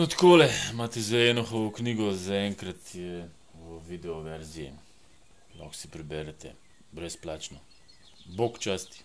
No, takole imate za Enohovo knjigo, zaenkrat je v video verziji. Lahko si preberete brezplačno. Bog časti.